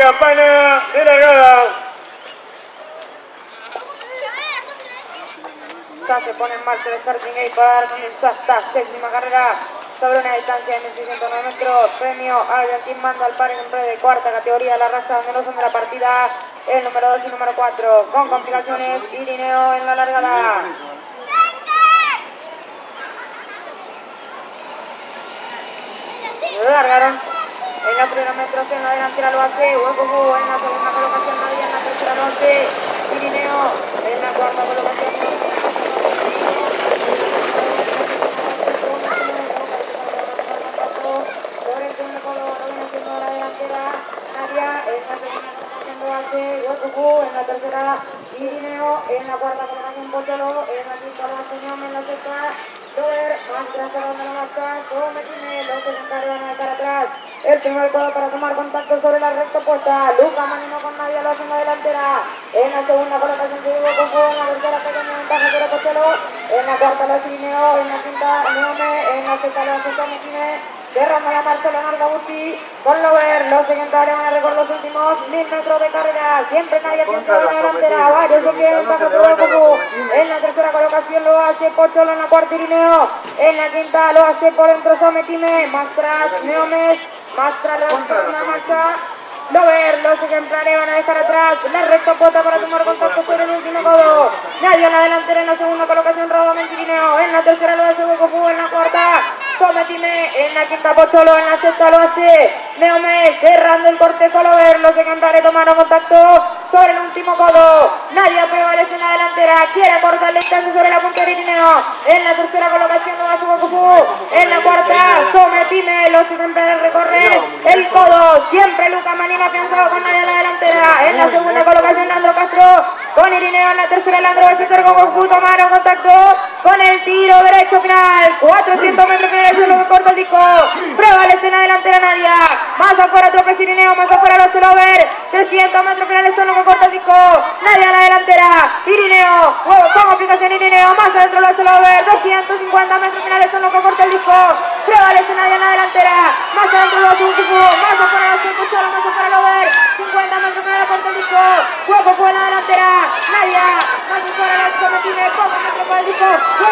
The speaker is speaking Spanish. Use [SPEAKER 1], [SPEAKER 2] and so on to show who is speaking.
[SPEAKER 1] campana de largada.
[SPEAKER 2] Ya se pone en marcha el starting gate para dar comienzo a esta séptima carrera sobre una distancia de 1609 metros. Premio Argentin manda al par en un de cuarta categoría de la raza donde no son de la partida el número 2 y número 4. Con complicaciones, Irineo en la largada. Lo largaron. En la primera en la delantera lo hace Hueco en la segunda colocación Nadia en la tercera lo hace Irineo en la cuarta colocación. El segundo la delantera en la segunda colocación lo hace en la tercera Irineo en la cuarta colocación Pocholo en la quinta lo El primer codo para tomar contacto sobre la recta opuesta. Luca Manino con Nadia lo hace en la delantera. En la segunda colocación se con en la tercera pequeña ventaja para Cochelo. En la cuarta lo hace Lineo, en la quinta Neome, en la sexta lo hace Tommy Derrama la marcha Leonardo Busti con Lover. Los siguientes van a recorrer los últimos mil metros de carrera. Siempre nadie piensa en la delantera. Varios se quieren el cubo. En la tercera colocación lo hace Pocholo en la cuarta Irineo. En la quinta lo hace por dentro Sometime. Más tras Neomes. Más tras la marcha. Lover, los ejemplares van a dejar atrás la recta pota para tomar contacto sobre el último codo. Nadie en la delantera en la segunda colocación, Robo Mentirineo. En la tercera lo hace Fugo, en la cuarta Sometime, en la quinta Pocholo, en la sexta lo hace Neome, cerrando el cortejo Lover. Los ejemplares tomaron contacto sobre el último codo. Nadie prevalece en la delantera, quiere cortar distancia sobre la punta de Irineo. En la tercera colocación lo hace Fugo. En la cuarta, Sometime, los ejemplares recorren el codo. Siempre Luca Manino ha pensado con nadie en la delantera. En la segunda colocación, Leandro Castro. Con Irineo en la tercera, Leandro Balseter con Goku tomaron contacto con el tiro derecho final. 400 metros finales es lo corta el disco. En la delantera Nadia. Más afuera Tropez Irineo, más afuera lo hace Lover. 300 metros finales son lo corta el disco. Nadia en la delantera. Irineo, huevo con aplicación Irineo, más adentro lo hace Lover. 250 metros finales son lo corta el disco. Prevalece Nadia en la delantera. Más adentro lo hace Ukifu, más afuera lo hace Cuchara, más afuera Lover. 50 metros finales corta el disco. Huevo fue en la